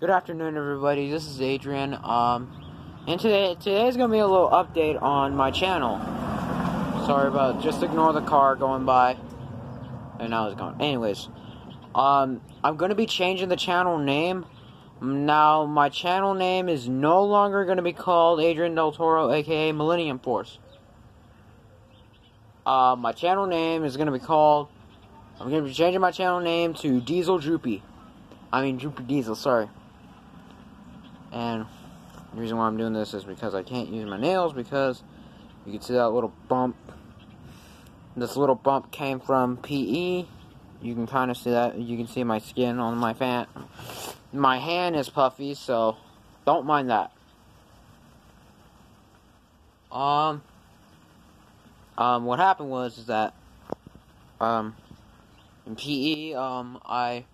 Good afternoon, everybody. This is Adrian. Um, and today today is gonna be a little update on my channel. Sorry about. Just ignore the car going by. And now it's gone. Anyways, um, I'm gonna be changing the channel name. Now, my channel name is no longer gonna be called Adrian Del Toro, aka Millennium Force. Uh, my channel name is gonna be called. I'm gonna be changing my channel name to Diesel Droopy. I mean Droopy Diesel. Sorry. And the reason why I'm doing this is because I can't use my nails because you can see that little bump. This little bump came from PE. You can kind of see that. You can see my skin on my fan. My hand is puffy, so don't mind that. Um, um, what happened was is that, um, in PE, um, I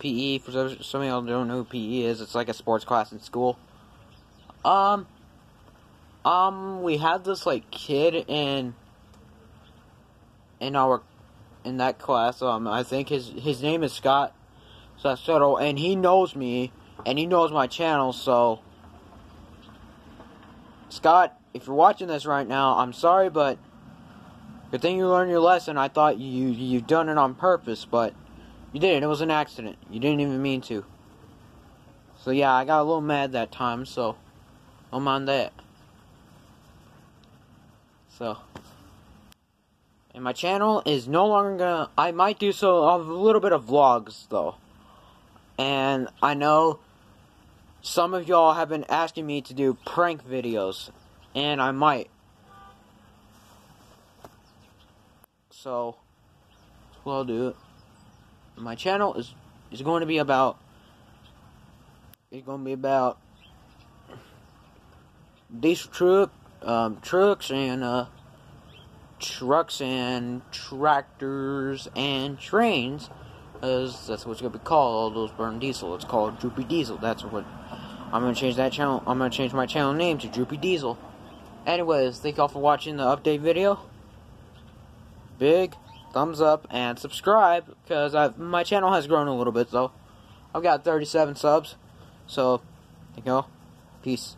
PE, for some of y'all don't know who PE is, it's like a sports class in school. Um, um, we had this, like, kid in, in our, in that class, um, I think his, his name is Scott Sassoto, and he knows me, and he knows my channel, so, Scott, if you're watching this right now, I'm sorry, but, good thing you learned your lesson, I thought you, you've done it on purpose, but, you didn't. It was an accident. You didn't even mean to. So yeah, I got a little mad that time, so I'm on that. So and my channel is no longer gonna I might do so a little bit of vlogs though. And I know some of y'all have been asking me to do prank videos. And I might. So I'll do my channel is is going to be about it's going to be about diesel truck um, trucks and uh, trucks and tractors and trains as that's what going to be called all those burn diesel. It's called droopy diesel. That's what i'm going to change that channel i'm going to change my channel name to droopy diesel. Anyways thank y'all for watching the update video. Big thumbs up and subscribe because my channel has grown a little bit though. I've got 37 subs. So, you know, peace.